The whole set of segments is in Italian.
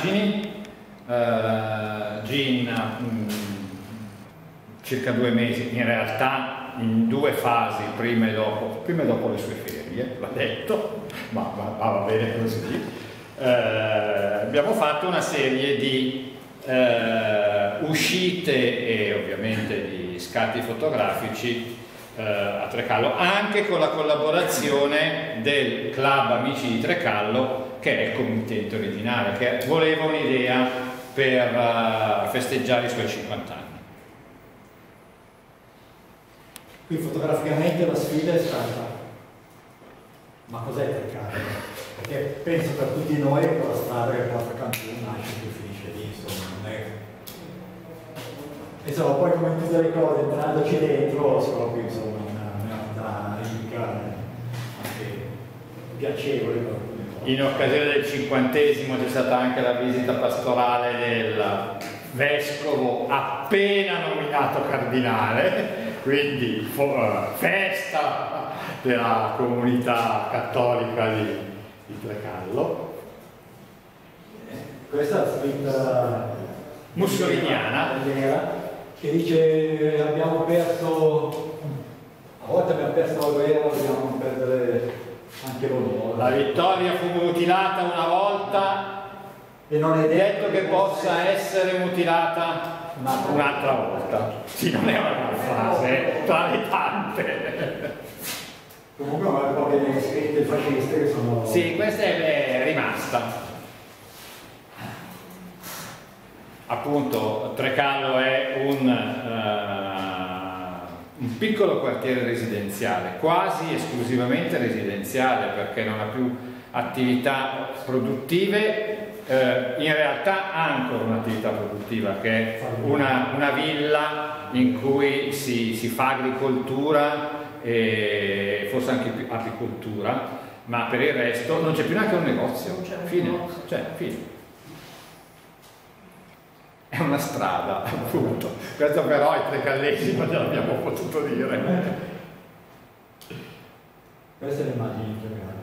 immagini, eh, Gin mh, circa due mesi, in realtà in due fasi, prima e dopo, prima e dopo le sue ferie, va detto, ma, ma, ma va bene così, eh, abbiamo fatto una serie di eh, uscite e ovviamente di scatti fotografici eh, a Trecallo, anche con la collaborazione del club Amici di Trecallo che è il committente originale, che voleva un'idea per uh, festeggiare i suoi 50 anni. Qui fotograficamente la sfida è stata ma cos'è Trecallo? Perché penso per tutti noi che la strada che porta Cancun nasce e finisce lì, insomma, non è insomma poi come tutte le cose entrandoci dentro scopri insomma una realtà ricca anche piacevole in occasione del cinquantesimo c'è stata anche la visita pastorale del vescovo appena nominato cardinale quindi uh, festa della comunità cattolica di, di Trecallo. Questa è la scritta mussoliniana che dice abbiamo perso, a volte abbiamo perso la guerra, dobbiamo perdere anche l'onore. La vittoria fu mutilata una volta e non è detto, che possa essere mutilata un'altra volta. Sì, non è una frase, tra le tante. Comunque un po' delle scritte fasciste che sono... Sì, questa è rimasta. Appunto Trecallo è un, uh, un, piccolo quartiere residenziale, quasi esclusivamente residenziale perché non ha più attività produttive, uh, in realtà ha ancora un'attività produttiva che è una, una villa in cui si, si, fa agricoltura e forse anche apicoltura, ma per il resto non c'è più neanche un negozio, fine, cioè, fine è una strada, appunto. Questo però ai tre callesi non gliel'abbiamo potuto dire. Questa è l'immagine di Giocare.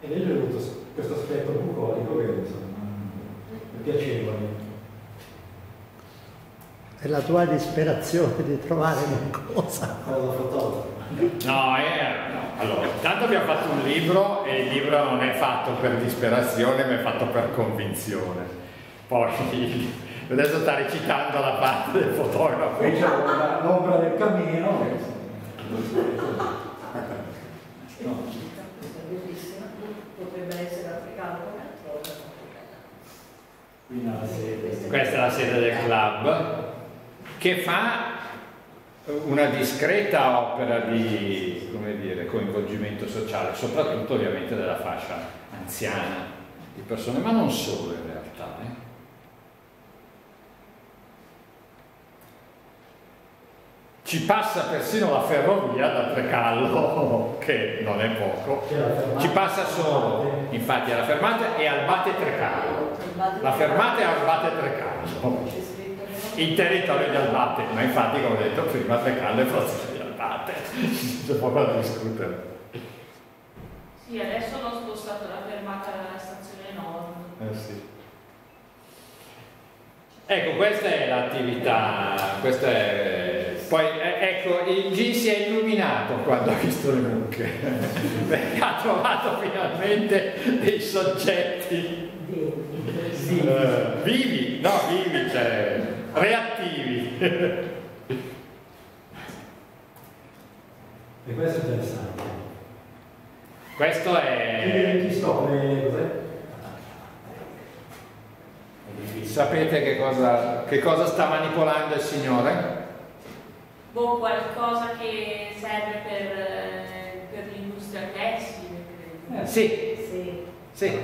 E lei ha avuto questo aspetto bucolico che insomma è piacevole. È la tua disperazione di trovare qualcosa. Cosa fotografa? No, eh, no, allora, intanto abbiamo fatto un libro e il libro non è fatto per disperazione, ma è fatto per convinzione poi adesso sta recitando la parte del fotografo. Qui c'è l'ombra del cammino. No. bellissima, potrebbe essere africano Questa è la sede del club che fa una discreta opera di dire, coinvolgimento sociale, soprattutto ovviamente della fascia anziana di persone, ma non solo in realtà. Eh. Ci passa persino la ferrovia da Trecallo, che non è poco, ci passa solo, infatti alla fermata è Albate Trecallo, la fermata è Albate Trecallo, il territorio di Albate, ma infatti come ho detto prima Trecallo è prossimo di Albate, c'è poco da discutere. Sì, adesso hanno spostato la fermata alla stazione nord. Eh sì. Ecco, questa è l'attività, questa è poi eh, ecco, il G si è illuminato quando ha visto le mucche, perché ha trovato finalmente dei soggetti uh, vivi, no vivi, cioè reattivi. E questo è interessante. Questo è... Chi sto? Cos'è? Sapete che cosa, che cosa sta manipolando il Signore? Boh, qualcosa che serve per, eh, per l'industria tessile, credo. Eh, sì. Sì. sì.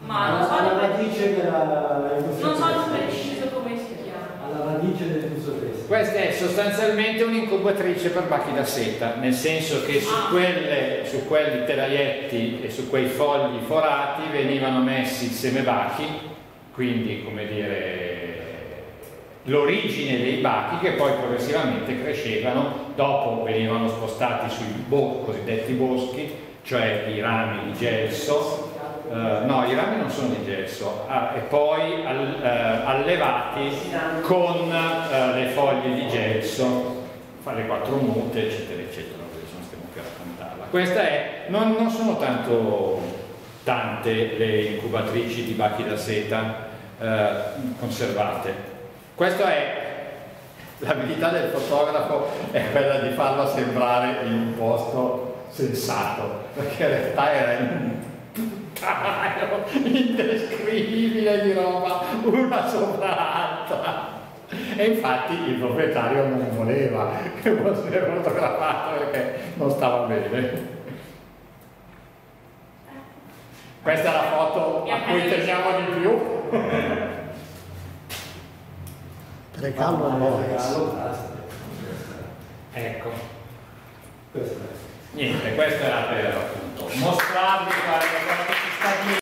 Ma non so alla radice della Non so preciso come si chiama. Alla radice dell'industria tessile. Questa è sostanzialmente un'incubatrice per bachi da seta, nel senso che su, ah. quelle, su quelli telaietti e su quei fogli forati venivano messi il seme bachi, quindi come dire l'origine dei bachi che poi progressivamente crescevano, dopo venivano spostati sui bo cosiddetti boschi, cioè i rami di gelso, eh, no, i rami non sono di gesso, ah, e poi al- eh, allevati con eh, le foglie di gesso, fa le quattro mute, eccetera, eccetera, non stiamo più a raccontarla. Questa è, non, non sono tanto tante le incubatrici di bachi da seta eh, conservate. Questa è l'abilità del fotografo è quella di farlo sembrare in un posto sensato, perché in realtà era in un puttanaio indescrivibile di roba una sopra l'altra. E infatti il proprietario non voleva che fosse fotografato perché non stava bene. Questa è la foto a cui teniamo di più. Regalo a Lorenz. Ecco. Niente, questo era per appunto mostrarvi che ci sta.